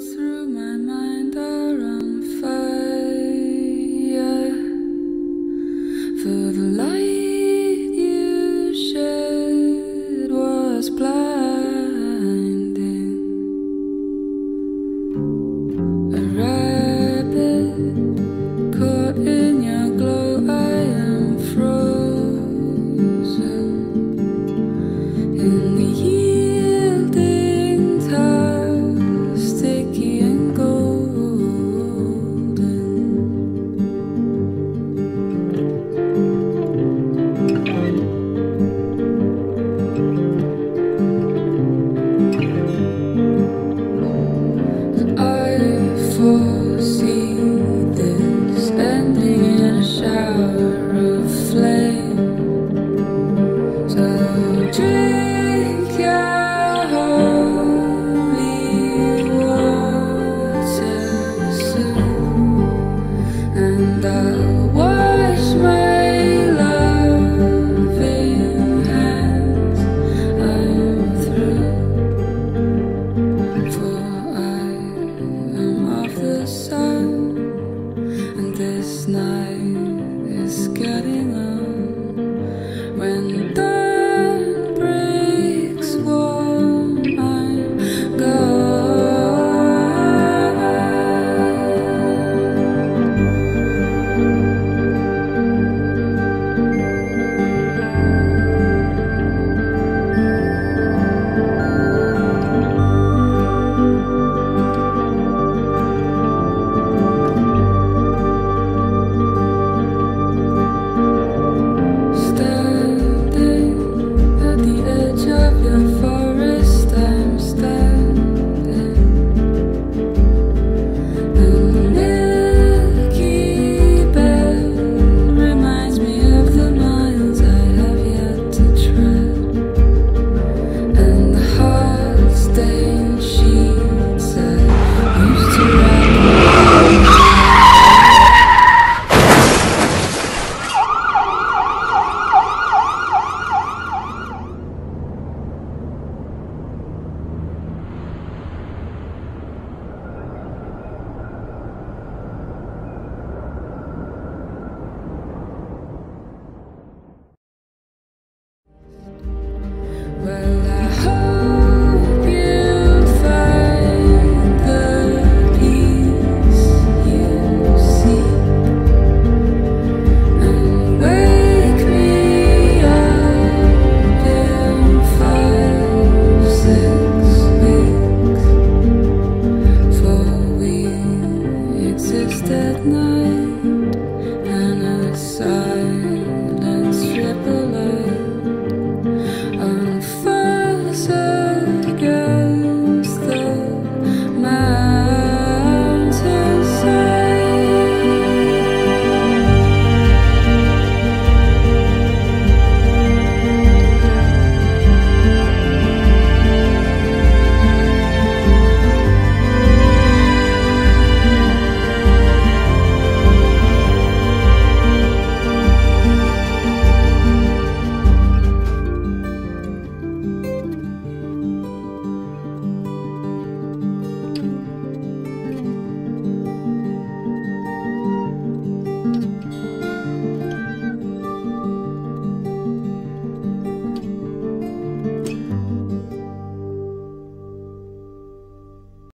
through my mind are on fire.